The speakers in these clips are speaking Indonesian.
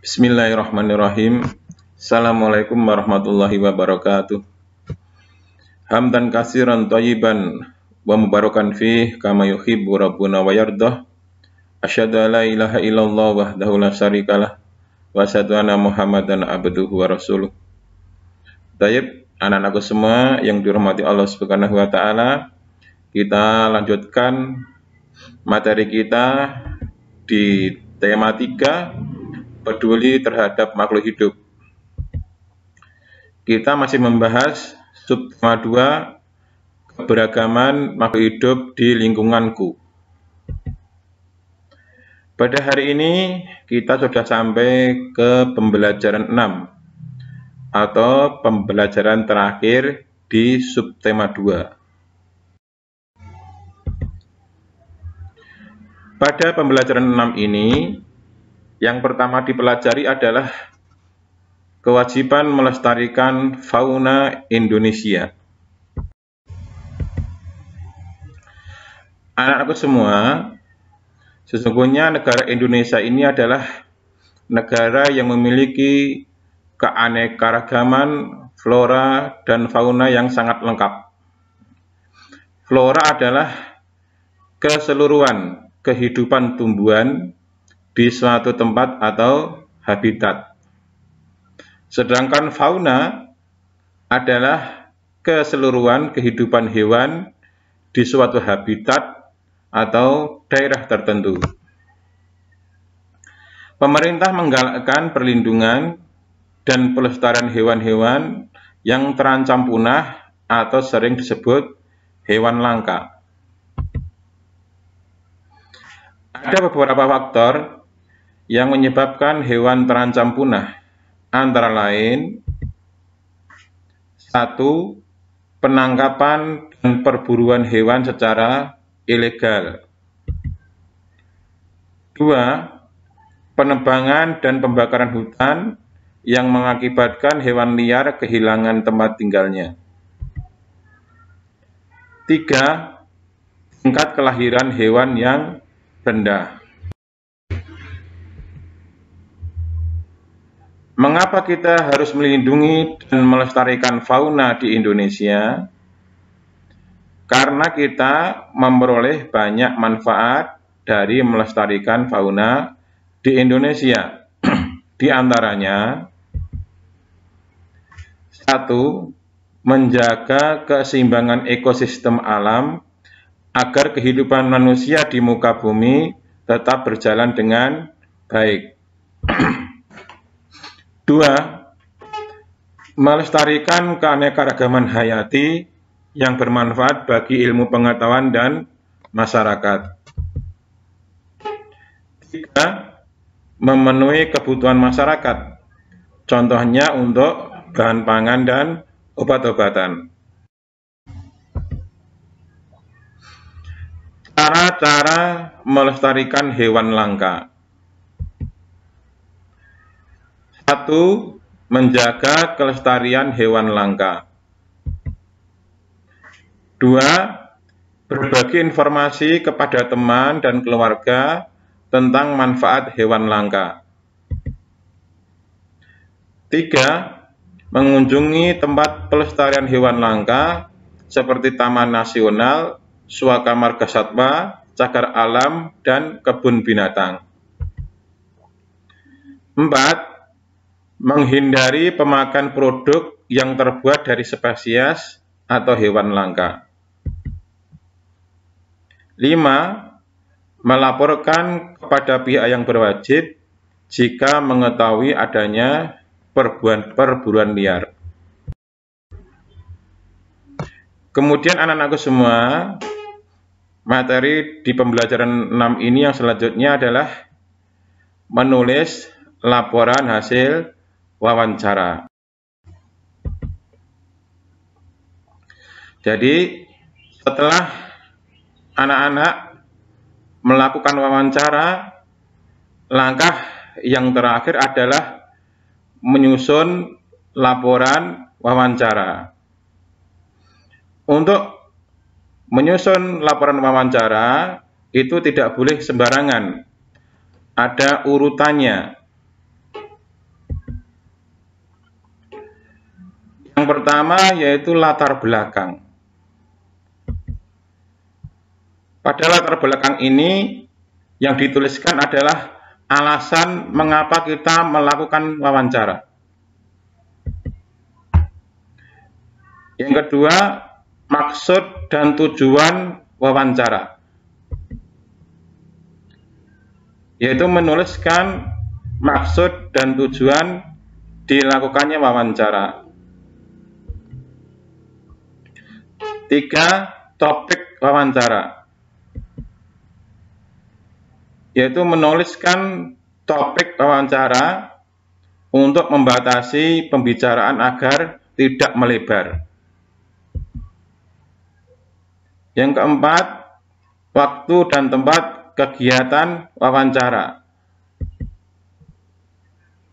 Bismillahirrahmanirrahim. Assalamualaikum warahmatullahi wabarakatuh. Hamdan kasiran tayyiban wa mubarakan fi kama yuhibbu rabbuna wa yardah. Asyhadu an la ilaha illallah wahdahu la syarikalah wa asyhadu anna Muhammadan abduhu wa rasuluh. Tayyib, anak-anakku semua yang dirahmati Allah Subhanahu wa taala, kita lanjutkan materi kita di tema 3 peduli terhadap makhluk hidup. Kita masih membahas subtema 2 keberagaman makhluk hidup di lingkunganku. Pada hari ini kita sudah sampai ke pembelajaran 6 atau pembelajaran terakhir di subtema 2. Pada pembelajaran 6 ini, yang pertama dipelajari adalah kewajiban melestarikan fauna Indonesia. Anak-anakku semua, sesungguhnya negara Indonesia ini adalah negara yang memiliki keanekaragaman flora dan fauna yang sangat lengkap. Flora adalah keseluruhan kehidupan tumbuhan di suatu tempat atau habitat. Sedangkan fauna adalah keseluruhan kehidupan hewan di suatu habitat atau daerah tertentu. Pemerintah menggalakkan perlindungan dan pelestarian hewan-hewan yang terancam punah atau sering disebut hewan langka. Ada beberapa faktor yang menyebabkan hewan terancam punah, antara lain satu, penangkapan dan perburuan hewan secara ilegal. Dua, penebangan dan pembakaran hutan yang mengakibatkan hewan liar kehilangan tempat tinggalnya. Tiga, tingkat kelahiran hewan yang rendah. Mengapa kita harus melindungi dan melestarikan fauna di Indonesia? Karena kita memperoleh banyak manfaat dari melestarikan fauna di Indonesia. di antaranya, satu, menjaga keseimbangan ekosistem alam agar kehidupan manusia di muka bumi tetap berjalan dengan baik. Dua, melestarikan keanekaragaman hayati yang bermanfaat bagi ilmu pengetahuan dan masyarakat. Tiga, memenuhi kebutuhan masyarakat, contohnya untuk bahan pangan dan obat-obatan. Cara-cara melestarikan hewan langka. Satu, menjaga kelestarian hewan langka. Dua, berbagi informasi kepada teman dan keluarga tentang manfaat hewan langka. Tiga, mengunjungi tempat pelestarian hewan langka seperti Taman Nasional, Suaka Marga Satwa, Cagar Alam, dan Kebun Binatang. 4. Menghindari pemakan produk yang terbuat dari spesies atau hewan langka. 5. Melaporkan kepada pihak yang berwajib jika mengetahui adanya perburuan liar. Kemudian anak-anakku semua, materi di pembelajaran 6 ini yang selanjutnya adalah menulis laporan hasil wawancara. Jadi, setelah anak-anak melakukan wawancara, langkah yang terakhir adalah menyusun laporan wawancara. Untuk Menyusun laporan wawancara itu tidak boleh sembarangan. Ada urutannya. Pertama yaitu latar belakang. Pada latar belakang ini yang dituliskan adalah alasan mengapa kita melakukan wawancara. Yang kedua, maksud dan tujuan wawancara. Yaitu menuliskan maksud dan tujuan dilakukannya wawancara. Tiga, topik wawancara. Yaitu menuliskan topik wawancara untuk membatasi pembicaraan agar tidak melebar. Yang keempat, waktu dan tempat kegiatan wawancara.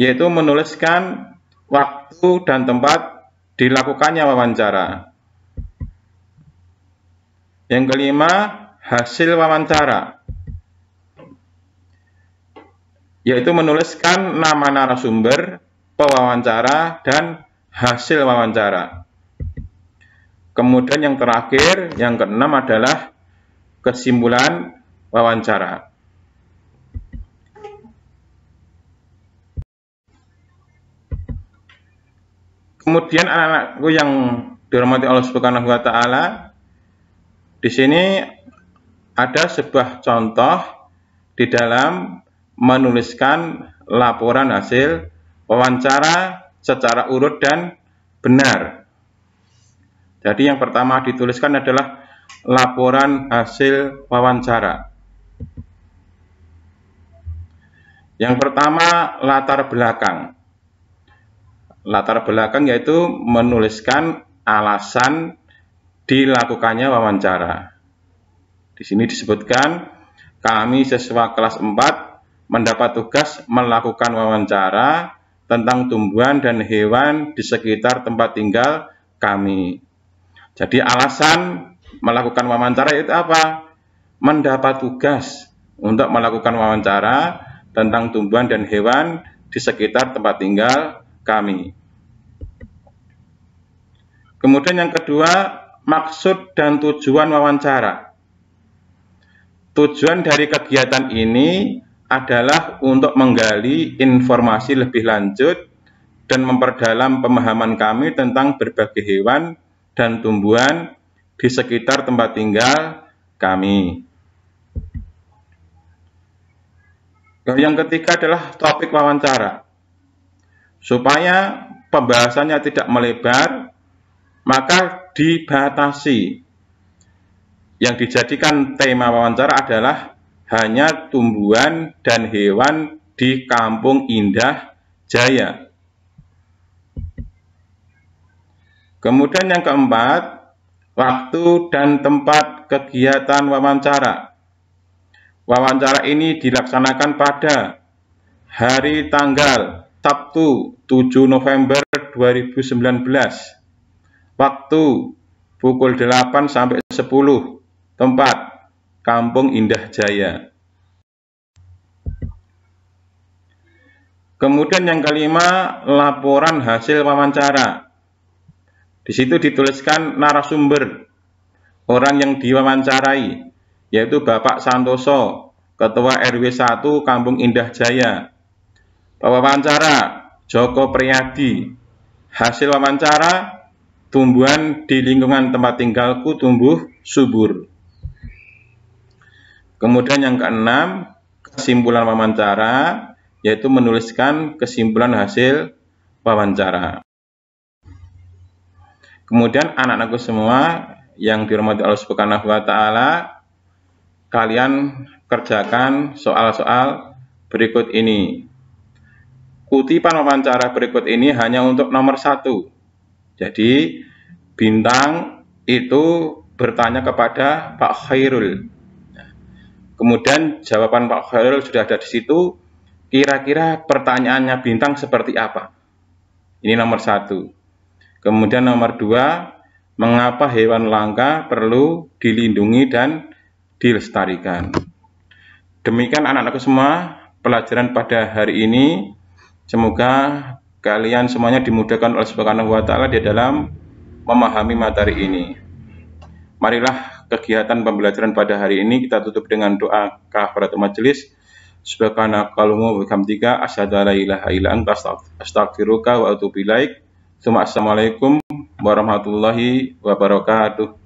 Yaitu menuliskan waktu dan tempat dilakukannya wawancara. Yang kelima, hasil wawancara. Yaitu menuliskan nama narasumber, pewawancara, dan hasil wawancara. Kemudian yang terakhir, yang keenam adalah kesimpulan wawancara. Kemudian anak-anakku yang dirahmati Allah Subhanahu wa taala, di sini ada sebuah contoh di dalam menuliskan laporan hasil wawancara secara urut dan benar. Jadi yang pertama dituliskan adalah laporan hasil wawancara. Yang pertama latar belakang. Latar belakang yaitu menuliskan alasan dilakukannya wawancara. Di sini disebutkan kami siswa kelas 4 mendapat tugas melakukan wawancara tentang tumbuhan dan hewan di sekitar tempat tinggal kami. Jadi alasan melakukan wawancara itu apa? Mendapat tugas untuk melakukan wawancara tentang tumbuhan dan hewan di sekitar tempat tinggal kami. Kemudian yang kedua, maksud dan tujuan wawancara. Tujuan dari kegiatan ini adalah untuk menggali informasi lebih lanjut dan memperdalam pemahaman kami tentang berbagai hewan dan tumbuhan di sekitar tempat tinggal kami. Yang ketiga adalah topik wawancara. Supaya pembahasannya tidak melebar, maka dibatasi. Yang dijadikan tema wawancara adalah hanya tumbuhan dan hewan di Kampung Indah Jaya. Kemudian yang keempat, waktu dan tempat kegiatan wawancara. Wawancara ini dilaksanakan pada hari tanggal Sabtu 7 November 2019 Waktu pukul 8 sampai 10. Tempat Kampung Indah Jaya. Kemudian yang kelima, laporan hasil wawancara. Di situ dituliskan narasumber orang yang diwawancarai, yaitu Bapak Santoso, Ketua RW 1 Kampung Indah Jaya. Wawancara Joko Priyadi. Hasil wawancara tumbuhan di lingkungan tempat tinggalku tumbuh subur. Kemudian yang keenam, kesimpulan wawancara, yaitu menuliskan kesimpulan hasil wawancara. Kemudian anak-anakku semua yang dirahmati Allah Subhanahu wa taala, kalian kerjakan soal-soal berikut ini. Kutipan wawancara berikut ini hanya untuk nomor satu, jadi bintang itu bertanya kepada Pak Khairul. Kemudian jawaban Pak Khairul sudah ada di situ. Kira-kira pertanyaannya bintang seperti apa? Ini nomor satu. Kemudian nomor dua, mengapa hewan langka perlu dilindungi dan dilestarikan? Demikian anak-anakku semua pelajaran pada hari ini. Semoga kalian semuanya dimudahkan oleh Subhanahu wa taala di dalam memahami materi ini. Marilah kegiatan pembelajaran pada hari ini kita tutup dengan doa kafaratul majelis. Subhanakallahumma wa bihamdika asyhadu an la ilaha illa anta astaghfiruka wa atubu ilaik. Assalamualaikum warahmatullahi wabarakatuh.